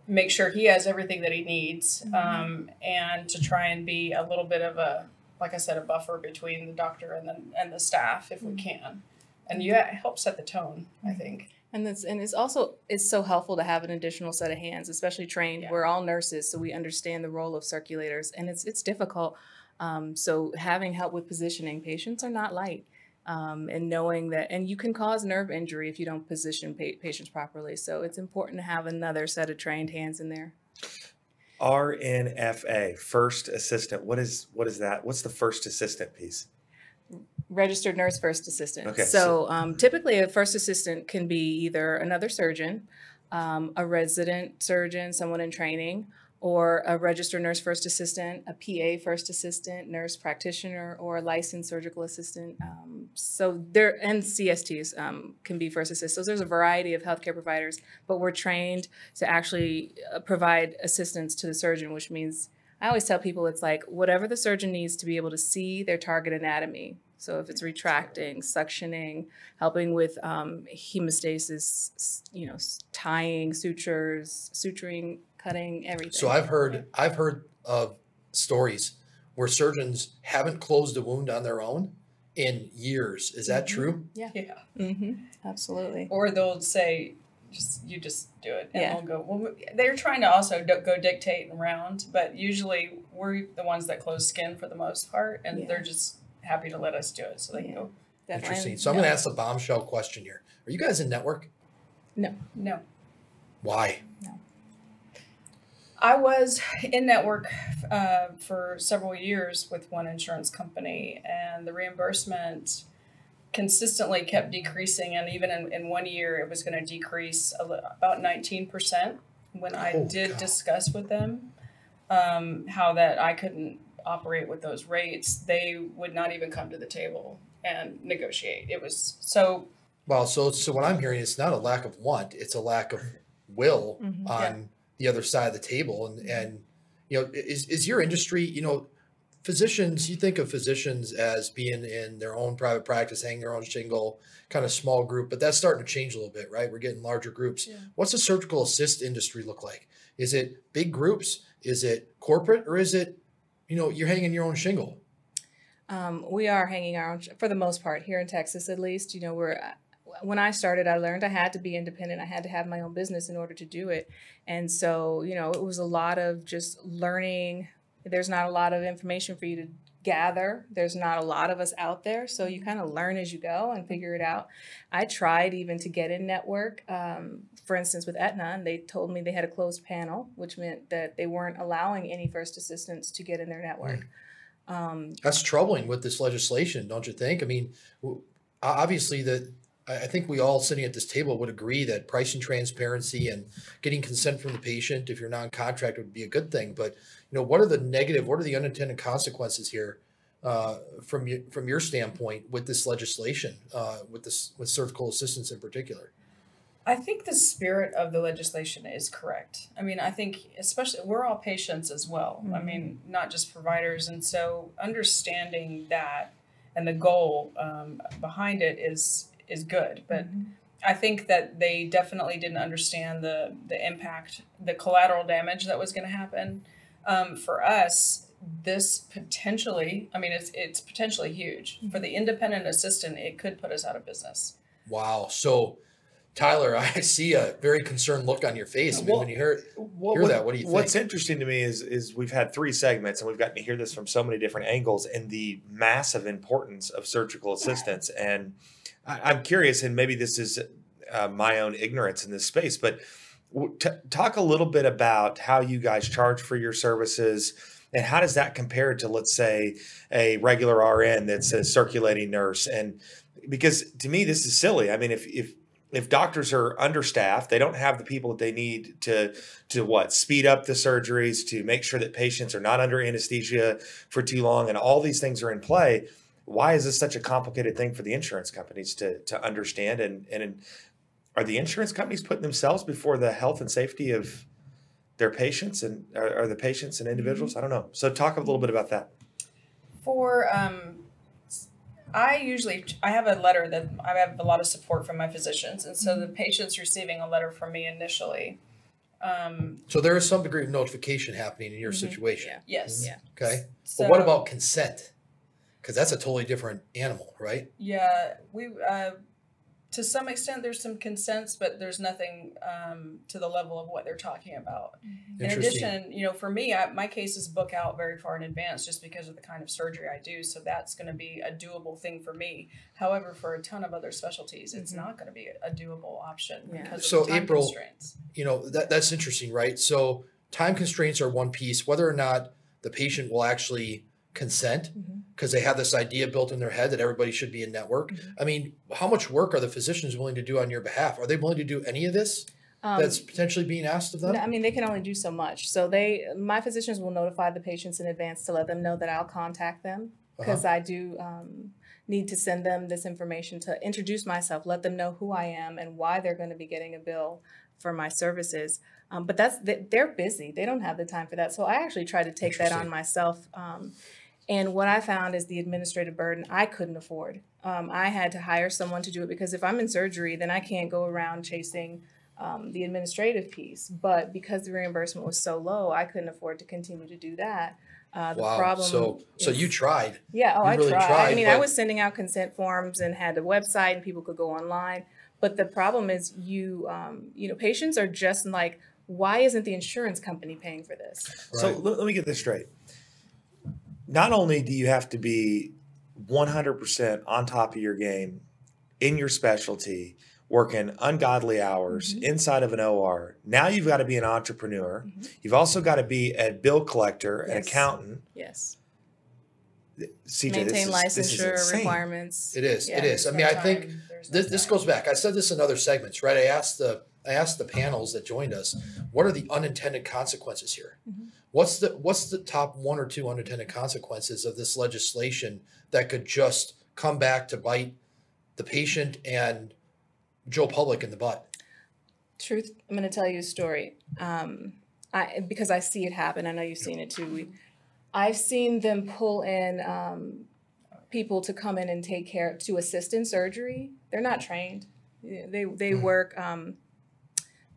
make sure he has everything that he needs, um, and to try and be a little bit of a, like I said, a buffer between the doctor and the and the staff if we can. And yeah, help set the tone, I think. And it's and it's also it's so helpful to have an additional set of hands, especially trained. Yeah. We're all nurses, so we understand the role of circulators, and it's it's difficult. Um, so having help with positioning, patients are not light, um, and knowing that, and you can cause nerve injury if you don't position pa- patients properly. So it's important to have another set of trained hands in there. RNFA, first assistant. What is what is that? What's the first assistant piece? Registered nurse first assistant. Okay, So um, typically, a first assistant can be either another surgeon, um, a resident surgeon, someone in training, or a registered nurse first assistant, a PA first assistant, nurse practitioner, or a licensed surgical assistant. Um, so there, and CSTs um, can be first assistants. So there's a variety of healthcare providers, but we're trained to actually uh, provide assistance to the surgeon, which means I always tell people it's like whatever the surgeon needs to be able to see their target anatomy. So if it's retracting, suctioning, helping with um, hemostasis, you know, tying sutures, suturing, cutting, everything. So I've heard I've heard of stories where surgeons haven't closed a wound on their own in years. Is that Mhm. true? Yeah. hmm Absolutely. Or they'll say, just you just do it, and Yeah. they'll go. Well, they're trying to also do, go dictate and round but usually we're the ones that close skin for the most part, and Yeah. they're just happy to let us do it, so they can Yeah. go. Definitely. Interesting. So I'm going to ask the bombshell question here. Are you guys in network? No, No. Why? No. I was in network uh, for several years with one insurance company, and the reimbursement consistently kept decreasing. And even in, in one year, it was going to decrease a li- about 19%. When I Oh, did God. discuss with them um, how that I couldn't operate with those rates, they would not even come to the table and negotiate. It was so Well, so so what I'm hearing is not a lack of want; it's a lack of will Mhm. on Yeah. the other side of the table. And and you know, is is your industry? You know, physicians. You think of physicians as being in their own private practice, hanging their own shingle, kind of small group. But that's starting to change a little bit, right? We're getting larger groups. Yeah. What's the surgical assist industry look like? Is it big groups? Is it corporate, or is it, you know, you're hanging your own shingle? Um, we are hanging our own, for the most part, here in Texas at least. You know, we're when I started, I learned I had to be independent. I had to have my own business in order to do it. And so, you know, it was a lot of just learning. There's not a lot of information for you to gather. There's not a lot of us out there. So you kind of learn as you go and figure it out. I tried even to get in network. Um, for instance, with Aetna, and they told me they had a closed panel, which meant that they weren't allowing any first assistants to get in their network. Um, That's troubling with this legislation, don't you think? I mean, obviously, that I I think we all sitting at this table would agree that pricing transparency and getting consent from the patient, if you're non-contract, would be a good thing. But you know, what are the negative? What are the unintended consequences here uh, from you, from your standpoint with this legislation, uh, with this with cervical assistance in particular? I think the spirit of the legislation is correct. I mean, I think especially we're all patients as well. I mean, not just providers, and so understanding that and the goal um, behind it is is good. But I think that they definitely didn't understand the the impact, the collateral damage that was going to happen um, for us. This potentially, I mean, it's it's potentially huge for the independent assistant. It could put us out of business. Wow. So, Tyler, I see a very concerned look on your face. I mean, Well, when you hear Well, hear that, what do you think? What's interesting to me is is we've had three segments and we've gotten to hear this from so many different angles and the massive importance of surgical assistance. And I, I'm curious, and maybe this is uh, my own ignorance in this space, but w- t- talk a little bit about how you guys charge for your services. And how does that compare to, let's say, a regular RN that's a circulating nurse? And because to me, this is silly. I mean, if if if doctors are understaffed, they don't have the people that they need to to what speed up the surgeries, to make sure that patients are not under anesthesia for too long, and all these things are in play. Why is this such a complicated thing for the insurance companies to to understand? And and are the insurance companies putting themselves before the health and safety of their patients and are, are the patients and individuals? I don't know. So talk a little bit about that. For um, I usually I have a letter that I have a lot of support from my physicians, and so the patient's receiving a letter from me initially. Um, So there is some degree of notification happening in your Mhm. situation. Yeah. yes. Yeah. Okay. So, but what about consent? Because that's a totally different animal, right? Yeah, we uh, to some extent there's some consents, but there's nothing um, to the level of what they're talking about. In addition, you know, for me, I, my cases book out very far in advance just because of the kind of surgery I do. So that's going to be a doable thing for me. However, for a ton of other specialties, it's Mhm. not going to be a, a doable option Yeah. because So, of the time April- constraints. you know that that's interesting, right? So time constraints are one piece. Whether or not the patient will actually consent Mhm. Because they have this idea built in their head that everybody should be in network. Mhm. I mean, how much work are the physicians willing to do on your behalf? Are they willing to do any of this Um, that's potentially being asked of them? I mean, they can only do so much. So they, my physicians will notify the patients in advance to let them know that I'll contact them because I do um, need to send them this information to introduce myself, let them know who I am and why they're going to be getting a bill for my services. Um, but that's they- they're busy; they don't have the time for that. So I actually try to take that on myself. Um, and what I found is the administrative burden I couldn't afford. Um, I had to hire someone to do it because if I'm in surgery, then I can't go around chasing um, the administrative piece. But because the reimbursement was so low, I couldn't afford to continue to do that. Uh, the wow. problem. so so you tried. yeah, oh, you I really tried. I tried, mean, I was sending out consent forms and had a website, and people could go online. But the problem is, you, um, you know, patients are just like, why isn't the insurance company paying for this? So let, let me get this straight. Not only do you have to be 100% on top of your game in your specialty, working ungodly hours Mhm. inside of an OR, now you've got to be an entrepreneur. Mhm. You've also got to be a bill collector, an accountant. Yes, CJ, maintain this is, this is licensure requirements. It is. Yeah. It is. I mean, no I think time, no this, this goes back. I said this in other segments, right? I asked the I asked the panels that joined us, what are the unintended consequences here? Mhm. What's the what's the top one or two unintended consequences of this legislation that could just come back to bite the patient and Joe Public in the butt? Truth, I'm going to tell you a story. Um, I because I see it happen. I know you've seen it too. We, I've seen them pull in um, people to come in and take care to assist in surgery. They're not trained. They they Mhm. work um,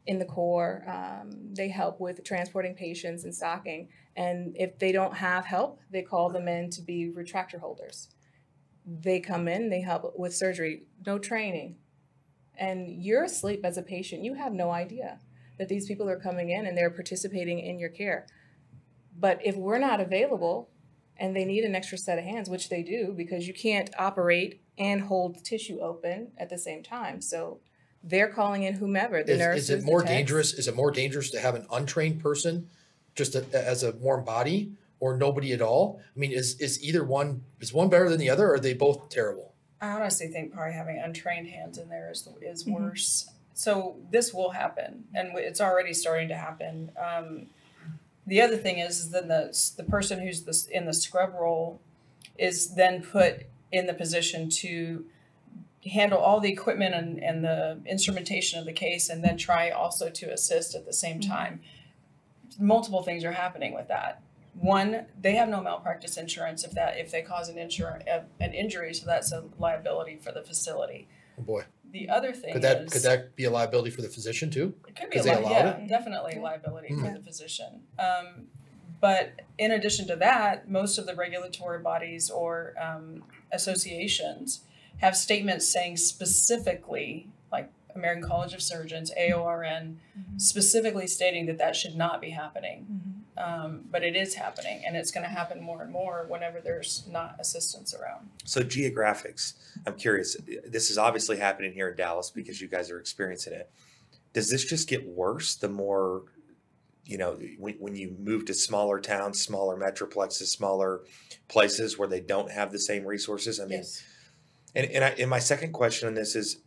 in the core. Um, they help with transporting patients and stocking. And if they don't have help, they call them in to be retractor holders. They come in, they help with surgery. No training. And you're asleep as a patient. You have no idea that these people are coming in and they're participating in your care. But if we're not available and they need an extra set of hands, which they do because you can't operate and hold tissue open at the same time. So they're calling in whomever, the Is, nurses. is it more dangerous? Is it more dangerous to have an untrained person just a, as a warm body or nobody at all? I mean, is, is either one, is one better than the other or are they both terrible? I honestly think probably having untrained hands in there is is Mhm. worse. So this will happen, and it's already starting to happen. Um, the other thing is, is then the the person who's the, in the scrub role is then put in the position to handle all the equipment and, and the instrumentation of the case, and then try also to assist at the same Mhm. time. Multiple things are happening with that one they have no malpractice insurance if that if they cause an insurance an injury so that's a liability for the facility Oh boy, the other thing could that, is could that be a liability for the physician too? it could be a because they li- allowed yeah definitely a liability for Hmm. the physician um, but in addition to that most of the regulatory bodies or um, associations have statements saying specifically like american college of surgeons aorn specifically stating that that should not be happening Mhm. um, but it is happening and it's going to happen more and more whenever there's not assistance around So geographics, I'm curious. This is obviously happening here in Dallas because you guys are experiencing it. Does this just get worse the more, you know, when, when you move to smaller towns, smaller metroplexes, smaller places where they don't have the same resources? I mean, yes and and, I, and my second question on this is,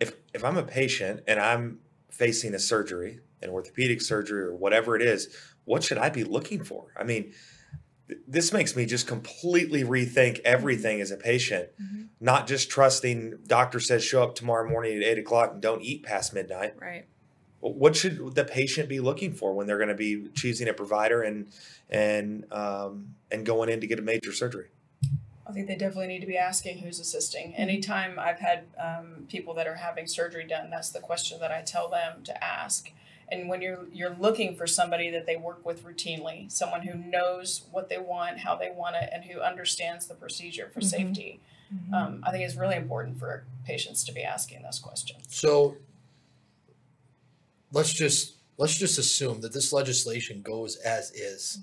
if if I'm a patient and I'm facing a surgery, an orthopedic surgery or whatever it is, what should I be looking for? I mean, th- this makes me just completely rethink everything as a patient, Mhm. not just trusting doctor says show up tomorrow morning at eight o'clock and don't eat past midnight. Right. What should the patient be looking for when they're going to be choosing a provider and and um, and going in to get a major surgery? I think they definitely need to be asking who's assisting. Anytime I've had um, people that are having surgery done, that's the question that I tell them to ask. And when you're you're looking for somebody that they work with routinely, someone who knows what they want, how they want it, and who understands the procedure for Mhm. safety, um, I think it's really important for patients to be asking those questions. So let's just let's just assume that this legislation goes as is,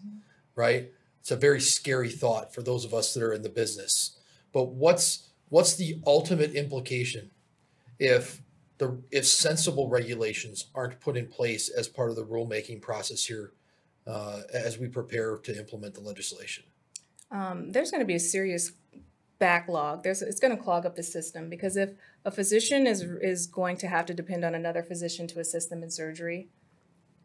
right? It's a very scary thought for those of us that are in the business. But what's what's the ultimate implication if the if sensible regulations aren't put in place as part of the rulemaking process here uh, as we prepare to implement the legislation? um, there's going to be a serious backlog. There's it's going to clog up the system because if a physician is is going to have to depend on another physician to assist them in surgery,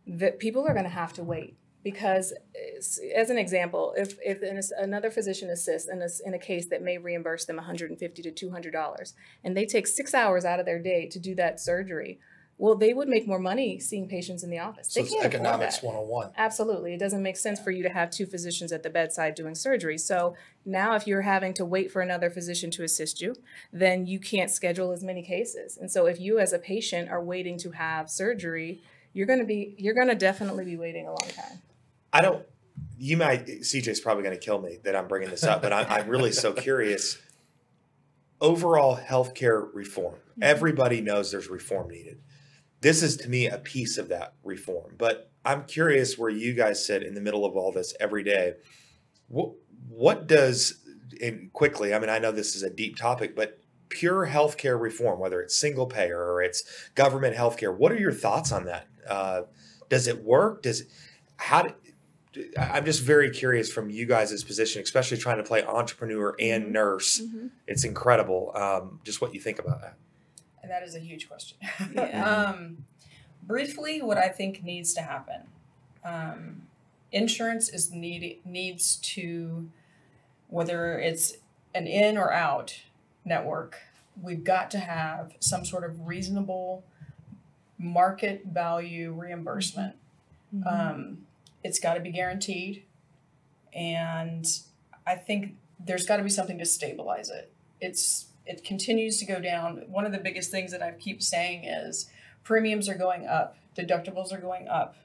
that people are going to have to wait. Because, as as an example, if if another physician assists in a, in a case that may reimburse them 150 to 200 dollars, and they take six hours out of their day to do that surgery, well, they would make more money seeing patients in the office. So they it's economics 101. Absolutely. It doesn't make sense for you to have two physicians at the bedside doing surgery. So now, if you're having to wait for another physician to assist you, then you can't schedule as many cases. And so, if you as a patient are waiting to have surgery, you're going to be, you're going to definitely be waiting a long time. I don't. You might. CJ's probably going to kill me that I'm bringing this up, but I'm, I'm really so curious. Overall healthcare reform. Everybody knows there's reform needed. This is to me a piece of that reform. But I'm curious where you guys sit in the middle of all this every day. What what does and quickly? I mean, I know this is a deep topic, but pure healthcare reform, whether it's single payer or it's government healthcare, what are your thoughts on that? Uh, does it work? Does it, how? Do, I'm just very curious from you guys' position, especially trying to play entrepreneur and Mhm. nurse. It's incredible. Um, just what you think about that. And that is a huge question. Yeah. um, briefly, what I think needs to happen um, insurance is need, needs to, whether it's an in or out network, we've got to have some sort of reasonable market value reimbursement. Um, it's got to be guaranteed. And I think there's got to be something to stabilize it. It's it continues to go down. One of the biggest things that I keep saying is premiums are going up, deductibles are going up,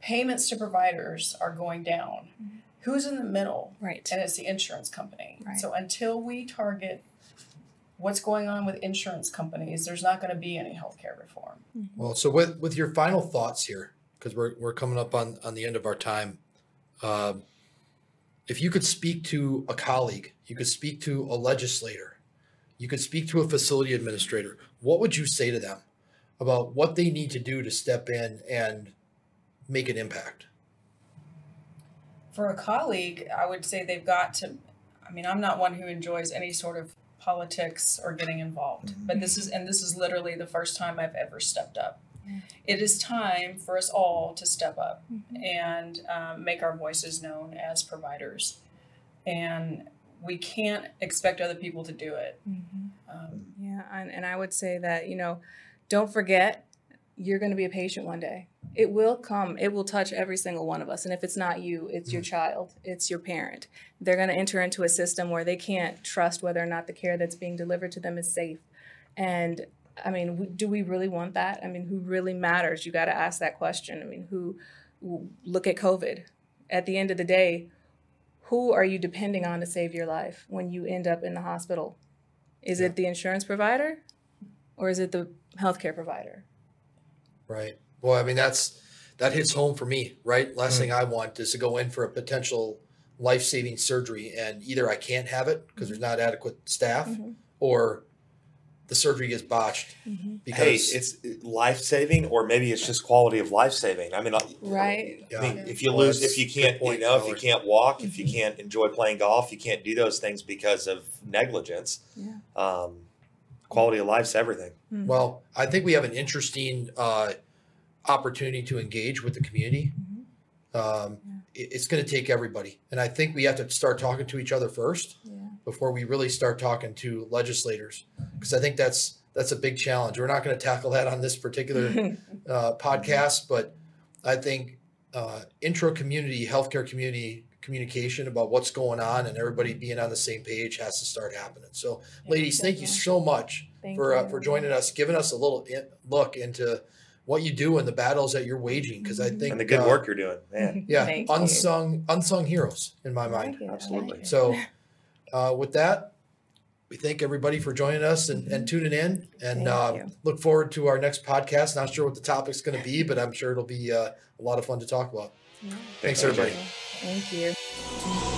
payments to providers are going down. Mm-hmm. Who's in the middle? Right. And it's the insurance company. Right. So until we target what's going on with insurance companies, there's not going to be any healthcare reform. Mm-hmm. Well, so with with your final thoughts here, because we're we're coming up on on the end of our time. Um, if you could speak to a colleague, you could speak to a legislator, you could speak to a facility administrator. What would you say to them about what they need to do to step in and make an impact? For a colleague, I would say they've got to. I mean, I'm not one who enjoys any sort of politics or getting involved, but this is and this is literally the first time I've ever stepped up. It is time for us all to step up and um, make our voices known as providers, and we can't expect other people to do it. Um, Yeah, and, and I would say that, you know, don't forget you're going to be a patient one day. It will come, it will touch every single one of us. And if it's not you, it's your child, it's your parent. They're going to enter into a system where they can't trust whether or not the care that's being delivered to them is safe. And I mean, do we really want that? I mean, who really matters? You got to ask that question. I mean, who, look at COVID. At the end of the day, who are you depending on to save your life when you end up in the hospital? Is it the insurance provider or is it the healthcare provider? Right. Well, I mean that's that hits home for me, right? Last thing I want is to go in for a potential life-saving surgery and either I can't have it because there's not adequate staff Mhm. or the surgery gets botched Mm-hmm. Hey, because it's life saving, or maybe it's just quality of life saving. I mean, Right. I mean, if you Well, lose, if you can't, you know, if you can't walk, if you Mhm. can't enjoy playing golf, you can't do those things because of negligence. Yeah. Um, quality of life's everything. Well, I think we have an interesting uh, opportunity to engage with the community. Um, it- it's going to take everybody, and I think we have to start talking to each other first Yeah. Before we really start talking to legislators, because I think that's that's a big challenge. We're not going to tackle that on this particular uh, podcast, but I think uh, intro community, healthcare community communication about what's going on and everybody being on the same page has to start happening. So, ladies, thank you so much Thank for uh, for joining us, giving us a little in, look into what you do and the battles that you're waging. Because I think And the good uh, work you're doing, man. yeah, Thank you. unsung unsung heroes in my mind. like it, I like Absolutely. So, uh, with that, we thank everybody for joining us and, and tuning in, and uh, look forward to our next podcast. Not sure what the topic's going to be, but I'm sure it'll be uh, a lot of fun to talk about. Thanks, everybody. Thank you.